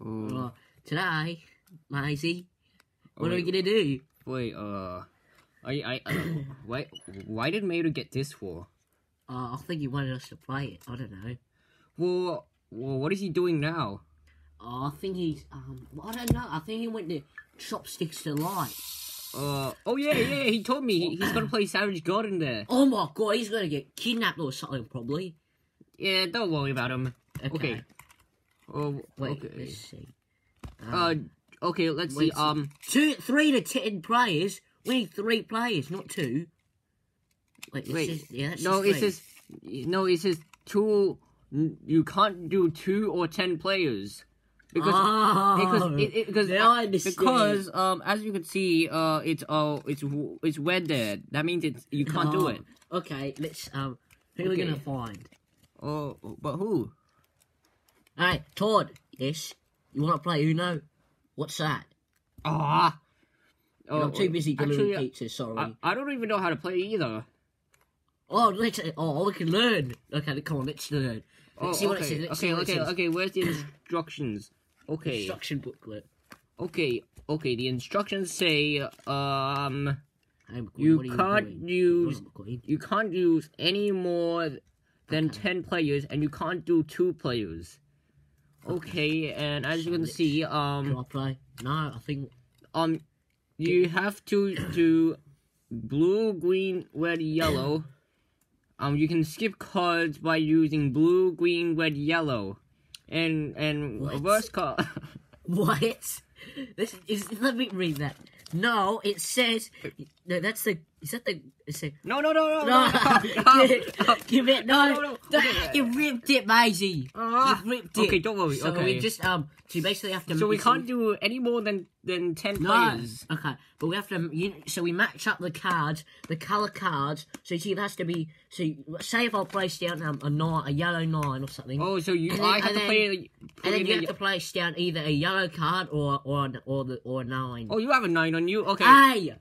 Uh, today, Maisy, what Oh, are we gonna do? wait, uh, I, I, uh, why, why did Mater get this for? Uh, I think he wanted us to play it. I don't know. Well, well, what is he doing now? Uh, I think he's um. I don't know. I think he went to Chopsticks Delight. Uh, oh yeah, yeah, he told me he- he's gonna play Savage Garden there. Oh my god, he's gonna get kidnapped or something probably. Yeah, don't worry about him. Okay. Okay. Oh, Wait, okay. let's see. Uh, okay, let's see. Um, two, three to ten players. We need three players, not two. Wait, it wait. says, yeah, that's no, just it says no. It says two. You can't do two or ten players because oh, because it, it, because understand. because um as you can see uh it's uh it's it's red there. That means it's you can't do Oh, it. Okay, let's um. Who are we Okay. gonna find? Oh, but who? Hey, Todd. Yes. You want to play Uno? What's that? Ah. Oh, I'm too busy delivering actually, pizza. Sorry. I, I don't even know how to play either. oh, let's. Oh, we can learn. Okay, come on, let's learn. Oh, Let's see what it okay, says. Let's okay, okay, says. okay. Where's the instructions? Okay, Instruction booklet. okay, okay. The instructions say um Hey, McQueen, you can't doing? use McQueen? you can't use any more than Okay. 10 players and you can't do two players okay and as you can see Can um I play? No, I think. um you have to do blue green red yellow um you can skip cards by using blue green red yellow and and What? reverse card What? This is. Let me read that. No, it says. No, that's the. Is that the? It's a, no no no no no, no, it. No, No, no, no. Okay. you ripped it, Maisy. Ah. you ripped it. okay don't worry So okay we just um. So you basically have to. so we can't do any more than than 10 No. players Okay, but we have to. You, so we match up the cards, the color cards. So you see, it has to be. So you- say if I place down um, a nine, a yellow nine or something, Oh, so you And I then- have and to then- play. and then you have to place down either a yellow card or or or the or a nine. Oh, you have a nine on you. Okay. Hey,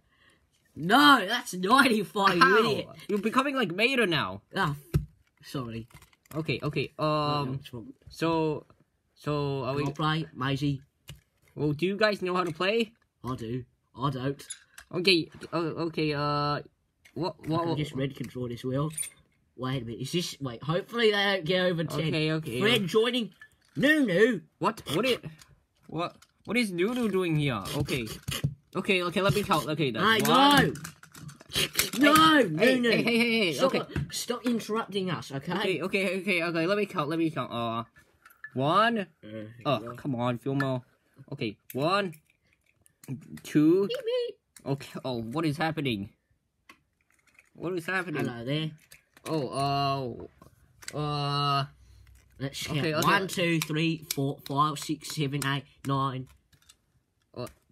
no, that's ninety-five. You How? idiot. You're becoming like Mater now. Ah, sorry. Okay, okay. Um? So, so are Can I we? play, Maisy? Well, do you guys know how to play? I do. I don't. Okay. Oh, okay. Uh. What? I What? can just red control this wheel. Wait a minute. Is this? Wait. Hopefully they don't get over ten. Okay. Okay. Fred joining. Nunu. What? What is? What? What is Noodle doing here? Okay. Okay. Okay. Let me count. Okay. That's Hey, one. no. No, Hey, Nunu. hey, hey, hey, hey, Stop, okay. stop interrupting us, okay? Okay. Okay. Okay. Okay. Let me count. Let me count. Uh. One. Uh, Oh, go. come on, Fillmore. Okay. One. Two. Beep, beep. Okay. Oh, what is happening? What is happening? Hello there. Oh, uh, uh, Let's count. Okay, okay. One, two, three, four, five, six, seven, eight, nine.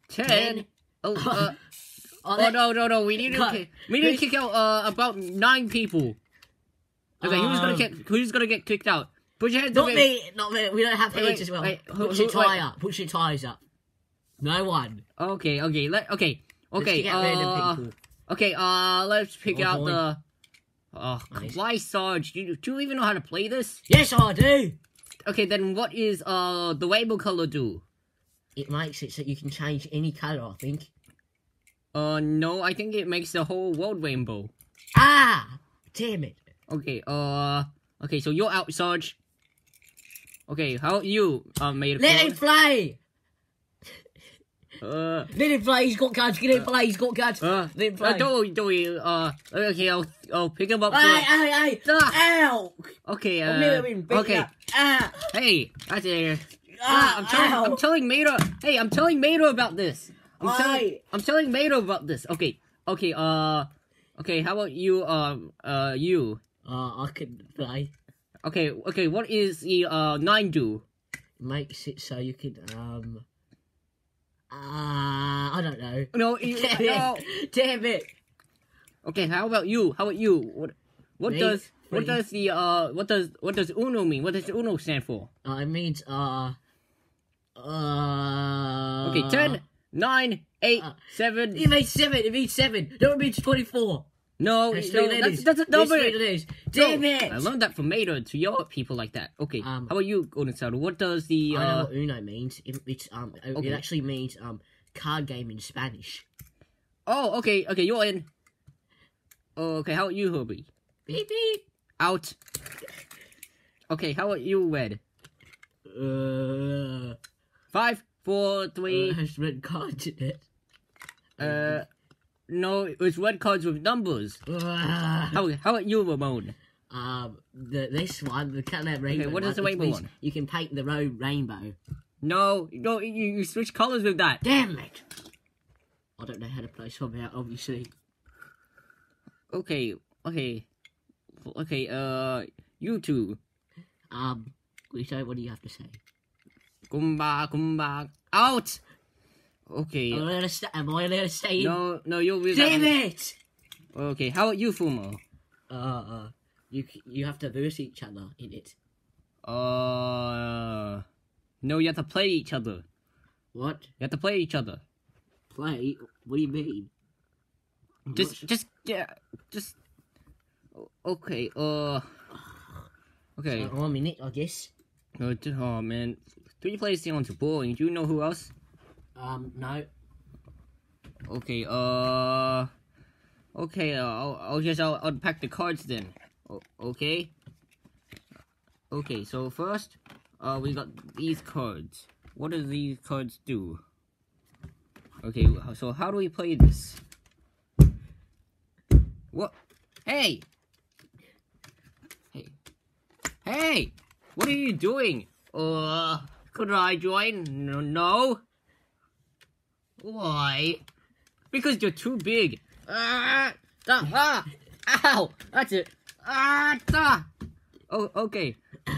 ten. Ten. Oh, uh, Oh, no, no, no. We need to, kick, we need to kick out uh about nine people. Okay, who's gonna Um, get who's gonna get kicked out? Put your hands Not up. me, not me. We don't have Wait, wait, as well. wait, who- Put your who- tie wait. up. Put your ties up. No one. Okay, okay, let okay, okay. kick out random Uh, okay, uh, let's pick Oh, out boy. the. Oh, Nice. why Sarge? Do you, do you even know how to play this? Yes, I do. Okay, then what is uh the rainbow color do? It makes it so you can change any colour, I think. Uh, no, I think it makes the whole world rainbow. Ah! Damn it. Okay, uh, okay, so you're out, Sarge. Okay, how you, uh, made Let him play! Uh, Let him play, he's got guns. Let him play, he's got guns. uh, Let him uh, play. don't don't worry, uh, okay, I'll, I'll pick him up. Hey, to- hey, hey! Ah. Ow! okay, uh, okay. Ah! hey, that's it. Ah, Ah! I'm telling, ow. I'm telling Mater, hey, I'm telling Mater about this. I'm telling. I'm telling Mater about this. Okay, okay, uh, okay, how about you, um, uh, you? Uh, I can play. Okay, okay, what is the, uh, nine do? Makes it so you can, um... Uh, I don't know. No, you, Damn no. it! Damn it! Okay, how about you? How about you? What what Me? does what does the uh what does what does Uno mean? What does Uno stand for? Uh, it means, uh... Uh... Okay, ten, nine, eight, uh, seven. It means seven. It means seven. No, it means twenty-four. No, There's no, that's, that's, no, There's but. Damn no, it! I learned that from Mater to yell at people like that. Okay, Um, how about you, Golden Saddle? What does the, I know uh, what Uno means. It, it's um, it- Okay. it actually means um, card game in Spanish. oh, okay, okay, you're in. Oh, okay, how about you, Herbie? Beep beep. Out. Okay, how about you, Red? Uh, Five, four, it has red cards in it. uh, no, it's red cards with numbers. Uh, How, how about you, Ramon? um, the, this one, the color rainbow. what is the rainbow one? You can paint the road rainbow. No, no, you, you switch colors with that. Damn it! I don't know how to play some out, obviously. Okay, okay, okay, uh, you two. Um, Guido, what do you have to say? Kumba, kumba, out! Okay, Am I allowed to stay? Am I allowed to stay in? no, no, you'll be Damn it! Okay, how about you, Fumo? Uh, uh, you you have to verse each other in it. Uh, no, you have to play each other. What? You have to play each other. Play? What do you mean? Just, just, yeah, just. Okay, uh. Okay. So I'm in it, I guess. Oh, d- oh man, three players sounds boring. Do you know who else? Um, no. Okay, uh. Okay, uh, I'll, I'll just I'll unpack the cards then. O- okay. Okay, so first, uh, we got these cards. What do these cards do? Okay, so how do we play this? What? Hey! Hey! Hey! What are you doing? Uh, could I join? No. no? Why? Because you're too big. Ah! Ah! ah ow! That's it. Ah! ah. Oh, okay.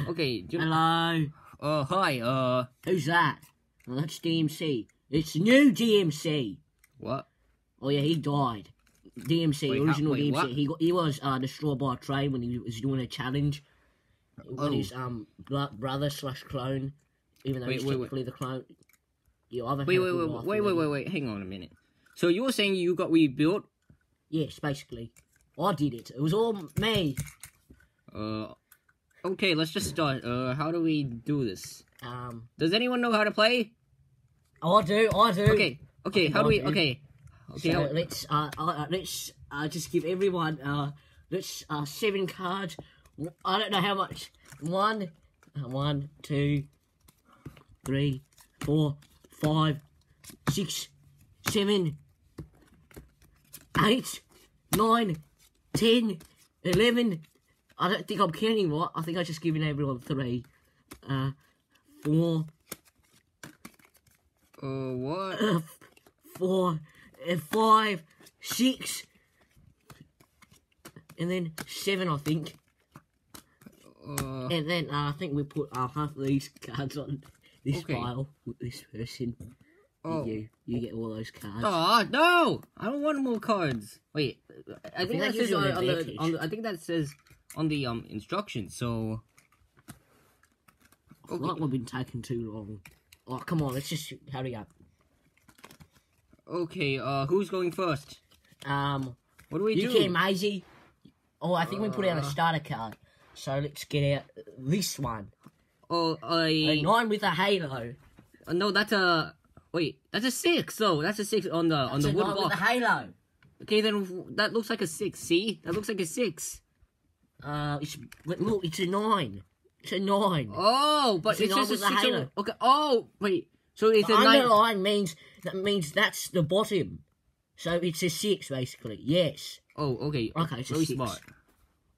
Okay. Hello. Uh, hi. Uh, Who's that? Well, that's DMC. It's new DMC. what? Oh yeah, he died. DMC, Wait, original wait, DMC. what? He got he was uh, destroyed by a train when he was doing a challenge. When Oh. his um brother slash clone, even though Wait, wait, wait. the clone. You either Wait, wait, wait, wait, wait, wait, wait. Hang on a minute. So you were saying you got rebuilt? Yes, basically, I did it. It was all me. Uh, okay. Let's just start. Uh, how do we do this? Um, Does anyone know how to play? I do, I do. Okay. Okay. How do I we? do. Okay. Okay. So let's uh, uh uh, let's uh just give everyone uh let's uh seven cards. I don't know how much. One, uh, one, two, three, four, five, six, seven, eight, nine, ten, eleven. I don't think I'm counting right. I think I just given everyone three. Uh, four, Uh, what? uh, four, uh, five, six, and then seven, I think. Uh, And then uh, I think we put uh, half of these cards on this Okay. pile with this person. oh. You you get all those cards. Oh no! I don't want more cards. Wait, I, think, think that that says on, on the, on the. I think that says on the um instructions. So I feel like we've been taking too long. Oh come on, let's just hurry up. okay, uh, who's going first? Um, What do we you do? can Maisy. Oh, I think we put out a Uh. starter card. So let's get out this one. Oh, A I nine with a halo. uh, no, that's a wait. That's a six. though. that's a six on the on the a wood nine with a halo. Okay, then that looks like a six. See, that looks like a six. Uh, it's look, it's a nine. It's a nine. Oh, but It's a it's nine just a six. Okay. Oh, wait. So it's The a nine. underline means that means that's the bottom. So it's a six basically. Yes. Oh, okay. Okay, it's a Very six. smart.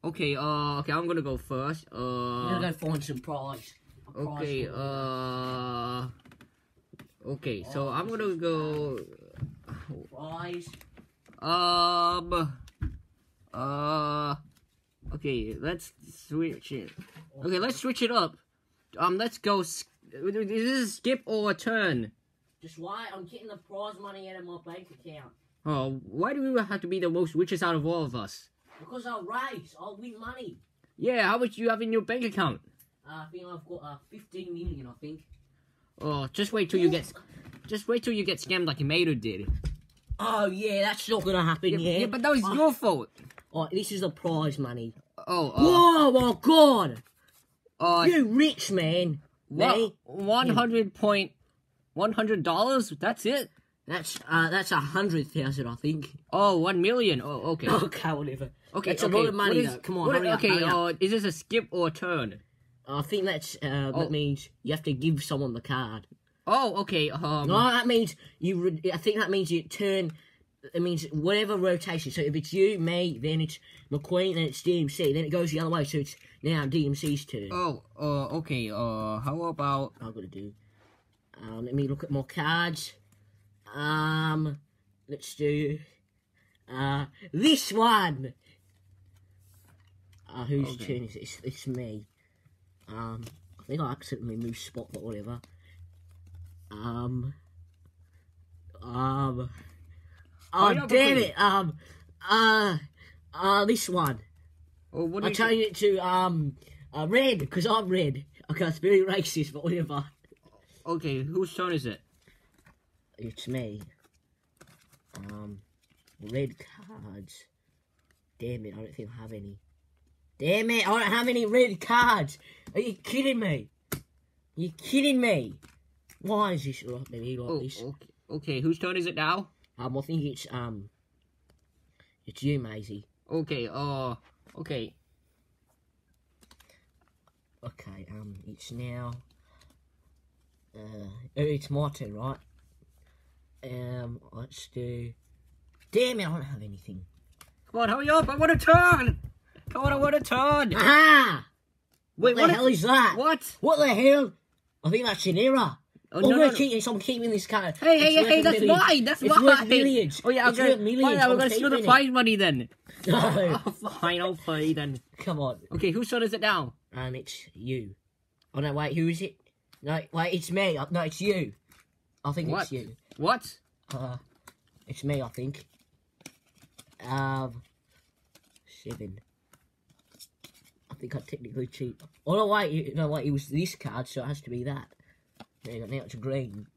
Okay. Uh. Okay. I'm gonna go first. Uh. I'm gonna go find some prize. Okay, uh. Okay, so Oh, I'm gonna go. prize. Um. Uh. Okay, let's switch it. Okay, let's switch it up. Um, let's go. Is this skip or a turn? Just why I'm getting the prize money out of my bank account. Oh, why do we have to be the most richest out of all of us? Because I'll race, I'll win money. Yeah, how much do you have in your bank account? Uh, I think I've got uh, 15 million, I think. Oh, just wait till you get. Just wait till you get scammed like Mater did. Oh, yeah, that's not gonna happen, Yeah, yeah. yeah, but that was Uh, your fault. Oh, this is the prize money. Oh, uh, Whoa, my God! uh, You rich man. what? One hundred point, one hundred dollars. That's it. That's uh, that's a hundred thousand, I think. Oh, one million. Oh, okay. Okay, whatever. Okay, That's okay. a lot of money, is- though. Come on, what- hurry up, okay, hurry up. uh, is this a skip or a turn? I think that's uh, Oh. that means you have to give someone the card. Oh, okay. Um, No, that means you. Re- I think that means you turn. It means whatever rotation. So if it's you, me, then it's McQueen, then it's DMC, then it goes the other way. So it's now DMC's turn. Oh, uh, okay. Uh, how about I'm gonna do. Um, let me look at more cards. Um, let's do. Uh, this one. Uh, whose Okay. turn is it? It's, it's me. Um, I think I accidentally moved spot, but whatever. Um. Um. Oh damn it! Um. Uh. Uh. This one. oh, what I you? changed it to um. Uh, red because I'm red. Okay, it's very racist, but whatever. okay, whose turn is it? It's me. Um, red cards. Damn it, I don't think I have any. Damn it, I don't have any red cards. Are you kidding me? you kidding me? Why is this like me like Oh, this? okay. Okay, whose turn is it now? Um, I think it's um, it's you, Maisie. Okay. Uh, okay. Okay, um, it's now. Uh, oh, it's my turn, right? Um, let's do. Damn it, I don't have anything. Come on, hurry up! I want a turn. Come on, I want a turn. Aha! Wait, What what? the hell is that? What? What the hell? I think that's an error. Oh, Oh, no, no, no, no. Keep, I'm keeping this card. Hey, hey, It's hey, hey, that's mine. That's it's mine. worth millions. Oh yeah, I'm gonna. millions. Fine, I'm gonna steal the prize money then. No, Oh, fine, I'll play then. come on. Okay, whose turn is it now? Um, it's you. Oh no, wait, who is it? No, wait, it's me. No, it's you. I think What? it's you. What? Uh, it's me. I think. Um, seven. I think I technically cheat. Oh no, wait, you- no, wait. It was this card, so it has to be that. There you go. Now it's green.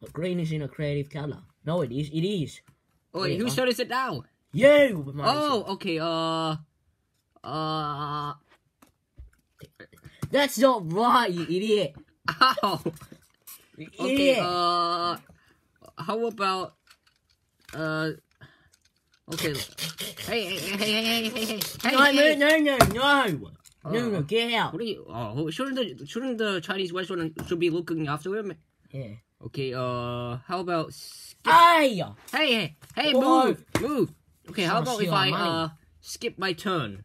But green is in a creative color. No, it is. It is. Oh, wait, whose uh, turn is it now? You. Oh, okay. Uh, uh. That's not right, you idiot. Ow. You Okay. idiot. Uh, how about uh? Okay. Hey, hey, hey, hey, hey, hey, hey, hey, no, hey, no, no, no, no. No, no, get out. What are you? Oh, shouldn't the shouldn't the Chinese restaurant should be looking after him? Yeah. Okay. Uh, how about? Skip? Hey! Hey, hey, hey, move, move. Okay, how about if I money. uh skip my turn?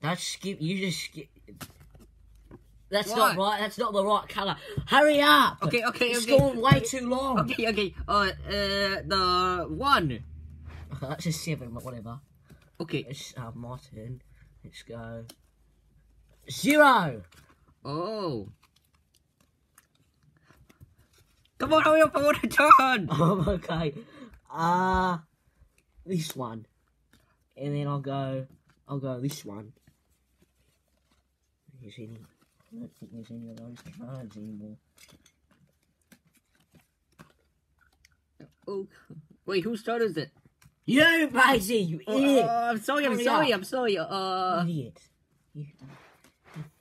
That's skip. You just skip. That's What? not right. That's not the right color. Hurry up. Okay, okay, It's okay. going way too long. Okay, okay. Uh, uh, the one. Okay, that's a seven, but whatever. Okay. It's uh, my turn. Let's go. Zero. Oh. Come on, hurry up! I want to turn. Um, okay. Uh this one. And then I'll go I'll go this one. There's any I don't think there's any of those cards anymore. Oh, wait, whose turn is it? You Maisy, you Oh, idiot! uh, I'm sorry. I'm Hurry sorry. up. I'm sorry. Uh. idiot. You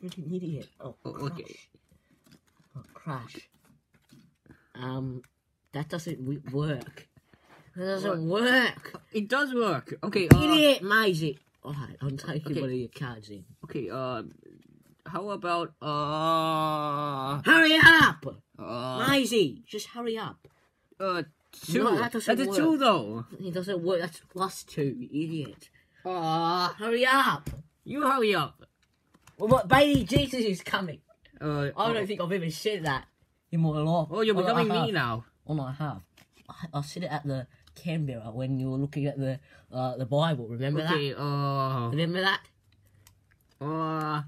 freaking idiot. Oh, Oh, okay. Oh, crash. Um that doesn't work. That doesn't work. It does work. Okay. Uh, Idiot Maisy. Alright, I'm taking Okay. one of your cards in. Okay. Uh, how about uh Hurry up! uh Maisy, just hurry up. uh two? No, that doesn't That's a two though. It doesn't work. That's plus two, you idiot. Uh, Hurry up. you hurry up. Well, what, baby Jesus is coming. Uh, I don't think I've ever said that in my life. Oh, you're becoming me now. Oh, no, I have. I, I said it at the Canberra when you were looking at the uh, the Bible. Remember Okay. that? Uh. Remember that? Uh.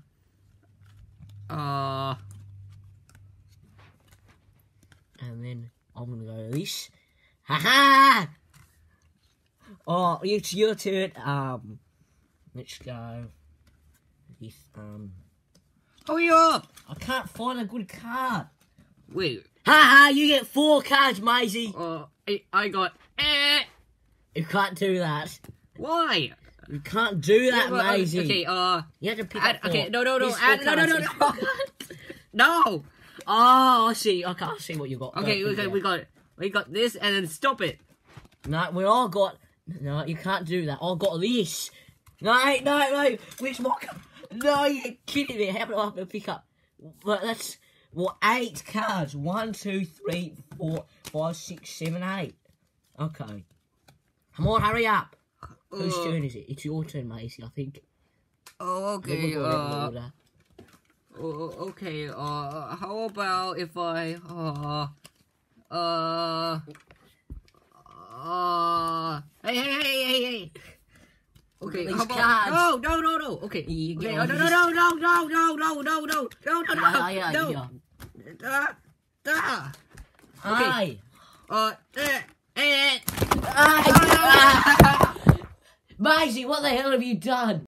Uh. And then I'm gonna go this. Ha ha! Oh, it's your turn. Um, let's go. This um, Hurry up! I can't find a good card. Wait. Ha ha! You get four cards, Maisy. Uh. I, I got. Eh. You can't do that. Why? You can't do that, Yeah, well, Maisy. Okay, uh, You have to pick add, okay, no, no, no, add, no, no, no, no, no. Oh, I see. Okay, I see what you got. Okay, okay, we got, we got this, and then stop it. No, we all got. No, you can't do that. I got this. No, no, no. Which one? No, you're kidding me. How I have to pick up? Well, that's well, eight cards. One, two, three, four, five, six, seven, eight. Okay. Come on, hurry up. Whose Uh, turn is it? It's your turn, Macy. I think. Oh, okay. Never got it in Uh, oh, okay. Uh, how about if I, uh, uh, uh, hey, hey, hey, hey, hey. Okay, how about, no, no, no, no. Okay, okay. get Oh, all no, these- no, no, no, no, no, no, no, no, no, no, no, Yeah, yeah, no, yeah. Da, da. Aye. Uh, eh, eh. Aye. Maisy, what the hell have you done?